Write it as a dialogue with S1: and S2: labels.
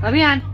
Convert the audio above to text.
S1: Fabián.